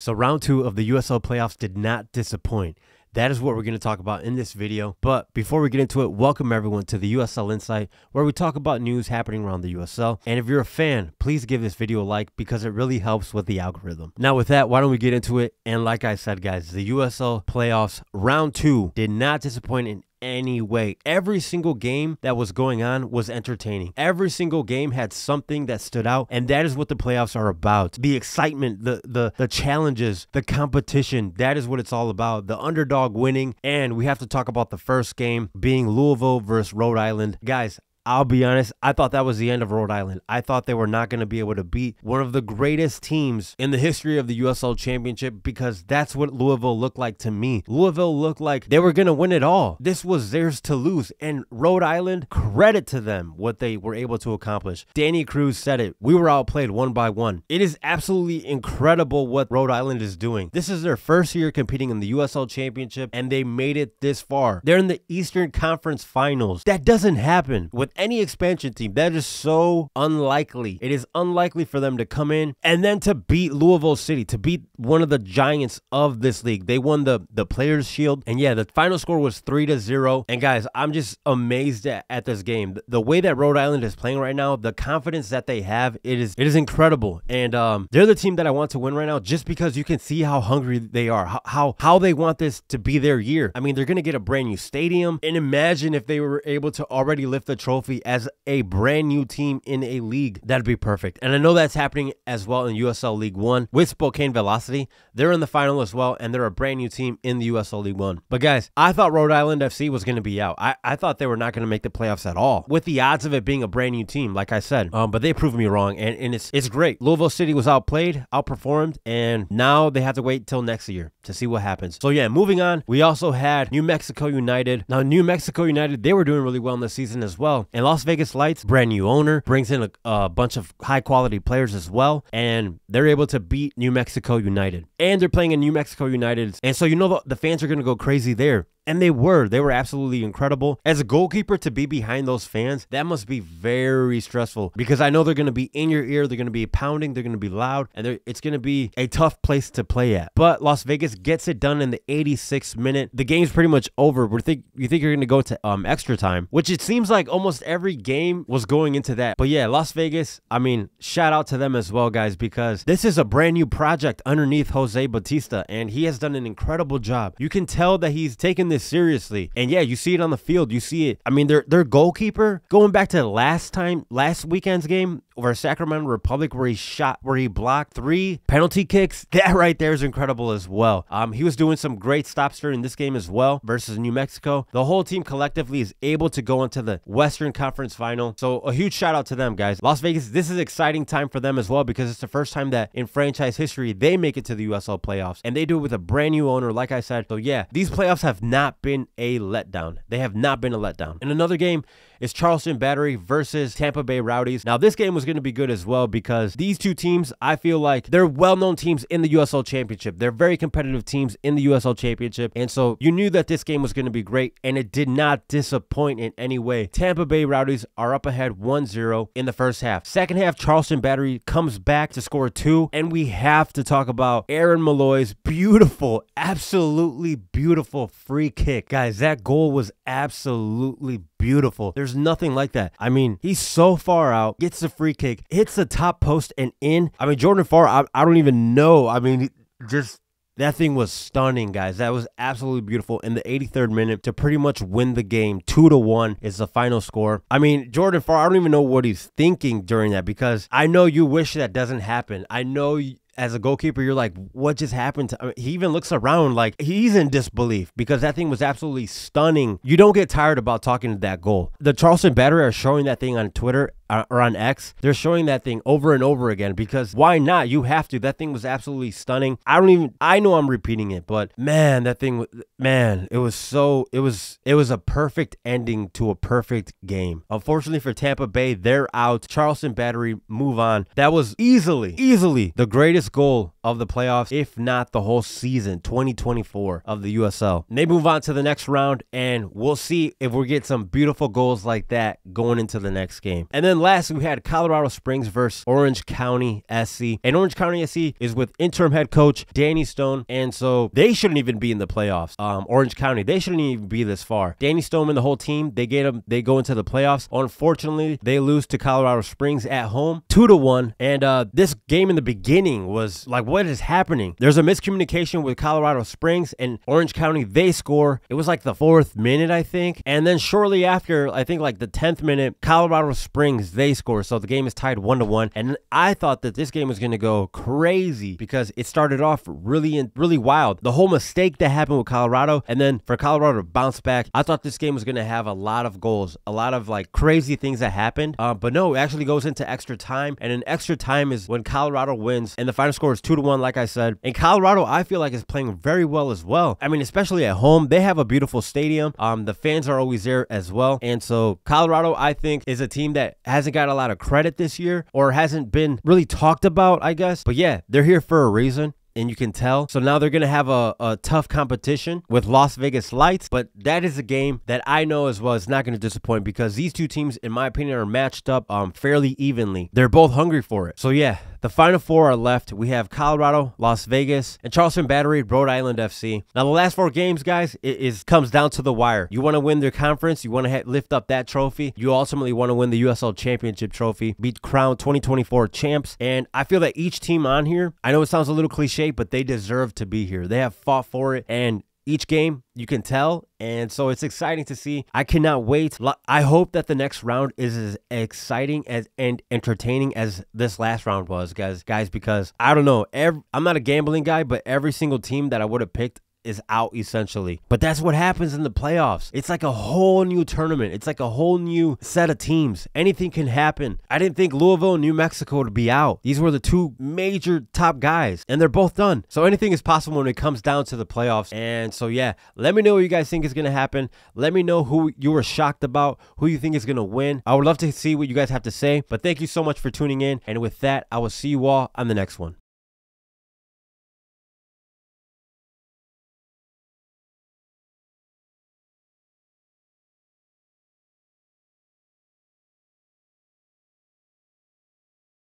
So round two of the USL playoffs did not disappoint. That is what we're going to talk about in this video. But before we get into it, welcome everyone to the USL Insight, where we talk about news happening around the USL. And if you're a fan, please give this video a like because it really helps with the algorithm. Now with that, why don't we get into it? And like I said, guys, the USL playoffs round two did not disappoint in any way. Every single game that was going on was entertaining. Every single game had something that stood out, and that is what the playoffs are about. The excitement, the the the challenges, the competition, that is what it's all about. The underdog winning, and we have to talk about the first game being Louisville versus Rhode Island. Guys, I'll be honest, I thought that was the end of Rhode Island. I thought they were not going to be able to beat one of the greatest teams in the history of the USL Championship because that's what Louisville looked like to me. Louisville looked like they were going to win it all. This was theirs to lose. And Rhode Island, credit to them what they were able to accomplish. Danny Cruz said it. We were outplayed one by one. It is absolutely incredible what Rhode Island is doing. This is their first year competing in the USL Championship and they made it this far. They're in the Eastern Conference Finals. That doesn't happen with any expansion team. That is so unlikely. It is unlikely for them to come in and then to beat Louisville City, to beat one of the giants of this league. They won the the Players Shield, and yeah, the final score was three to zero. And guys, I'm just amazed at, at this game. The, the way that Rhode Island is playing right now, the confidence that they have, it is it is incredible. And um, they're the team that I want to win right now, just because you can see how hungry they are, how how, how they want this to be their year. I mean, they're gonna get a brand new stadium, and imagine if they were able to already lift the trophy trophy as a brand new team in a league, that'd be perfect. And I know that's happening as well in USL League One with Spokane Velocity. They're in the final as well, and they're a brand new team in the USL League One. But guys, I thought Rhode Island FC was going to be out. I, I thought they were not going to make the playoffs at all, with the odds of it being a brand new team, like I said. Um, but they proved me wrong, and, and it's it's great. Louisville City was outplayed, outperformed, and now they have to wait till next year to see what happens. So yeah, moving on, we also had New Mexico United. Now New Mexico United, they were doing really well in the season as well. And Las Vegas Lights, brand new owner, brings in a, a bunch of high quality players as well, and they're able to beat New Mexico United. And they're playing in New Mexico United, and so you know the, the fans are going to go crazy there. And they were. They were absolutely incredible. As a goalkeeper to be behind those fans, that must be very stressful because I know they're going to be in your ear. They're going to be pounding. They're going to be loud. And it's going to be a tough place to play at. But Las Vegas gets it done in the 86th minute. The game's pretty much over. We think you think you're going to go to um extra time, which it seems like almost every game was going into that. But yeah, Las Vegas, I mean, shout out to them as well, guys, because this is a brand new project underneath Jose Bautista. and he has done an incredible job. You can tell that he's taken this this seriously. And yeah, you see it on the field. You see it. I mean, their their goalkeeper going back to last time, last weekend's game over Sacramento Republic, where he shot, where he blocked three penalty kicks. That right there is incredible as well. Um, he was doing some great stops during this game as well versus New Mexico. The whole team collectively is able to go into the Western Conference Final. So a huge shout out to them, guys. Las Vegas, this is exciting time for them as well because it's the first time that in franchise history they make it to the USL playoffs, and they do it with a brand new owner, like I said. So yeah, these playoffs have not not been a letdown. They have not been a letdown. In another game, is Charleston Battery versus Tampa Bay Rowdies. Now, this game was going to be good as well because these two teams, I feel like they're well known teams in the USL Championship. They're very competitive teams in the USL Championship. And so you knew that this game was going to be great, and it did not disappoint in any way. Tampa Bay Rowdies are up ahead 1 0 in the first half. Second half, Charleston Battery comes back to score two, and we have to talk about Aaron Molloy's beautiful, absolutely beautiful free kick. Guys, that goal was absolutely beautiful. There's nothing like that. I mean, he's so far out, gets the free kick, hits the top post and in. I mean, Jordan Farr, I, I don't even know. I mean, just that thing was stunning, guys. That was absolutely beautiful. In the 83rd minute to pretty much win the game, two to one is the final score. I mean, Jordan Farr, I don't even know what he's thinking during that because I know you wish that doesn't happen. I know as a goalkeeper, you're like, what just happened? To, I mean, he even looks around like he's in disbelief because that thing was absolutely stunning. You don't get tired about talking to that goal. The Charleston Battery are showing that thing on Twitter Uh, or on X, they're showing that thing over and over again because why not? You have to. That thing was absolutely stunning. I don't even I know I'm repeating it, but man, that thing man, it was so it was it was a perfect ending to a perfect game. Unfortunately for Tampa Bay, they're out. Charleston Battery move on. That was easily easily the greatest goal of the playoffs, if not the whole season 2024 of the USL. And they move on to the next round and we'll see if we get some beautiful goals like that going into the next game. And then then last, we had Colorado Springs versus Orange County SC. And Orange County SC is with interim head coach Danny Stone. And so they shouldn't even be in the playoffs. Um, Orange County, they shouldn't even be this far. Danny Stone and the whole team, they get them, they go into the playoffs. Unfortunately, they lose to Colorado Springs at home, two to one. And uh, this game in the beginning was like, what is happening? There's a miscommunication with Colorado Springs and Orange County. They score. It was like the fourth minute, I think. And then shortly after, I think like the 10th minute, Colorado Springs, they score. So the game is tied one to one. And I thought that this game was going to go crazy because it started off really, really wild. The whole mistake that happened with Colorado and then for Colorado to bounce back, I thought this game was going to have a lot of goals, a lot of like crazy things that happened. Uh, but no, it actually goes into extra time. And in extra time is when Colorado wins and the final score is two to one, like I said. And Colorado, I feel like is playing very well as well. I mean, especially at home, they have a beautiful stadium. Um, the fans are always there as well. And so Colorado, I think, is a team that hasn't got a lot of credit this year or hasn't been really talked about, I guess. But yeah, they're here for a reason and you can tell. So now they're going to have a, a tough competition with Las Vegas Lights, but that is a game that I know as well is not going to disappoint because these two teams, in my opinion, are matched up um, fairly evenly. They're both hungry for it. So yeah, the final four are left. We have Colorado, Las Vegas, and Charleston Battery, Rhode Island FC. Now, the last four games, guys, it is comes down to the wire. You want to win their conference. You want to lift up that trophy. You ultimately want to win the USL Championship trophy, beat Crown 2024 champs. And I feel that each team on here, I know it sounds a little cliche, but they deserve to be here. They have fought for it. And each game you can tell and so it's exciting to see. I cannot wait. I hope that the next round is as exciting as and entertaining as this last round was guys guys because i don't know every, i'm not a gambling guy but every single team that i would have picked is out essentially. But that's what happens in the playoffs. It's like a whole new tournament. It's like a whole new set of teams. Anything can happen. I didn't think Louisville and New Mexico would be out. These were the two major top guys, and they're both done. So anything is possible when it comes down to the playoffs. And so, yeah, let me know what you guys think is going to happen. Let me know who you were shocked about, who you think is going to win. I would love to see what you guys have to say. But thank you so much for tuning in. And with that, I will see you all on the next one.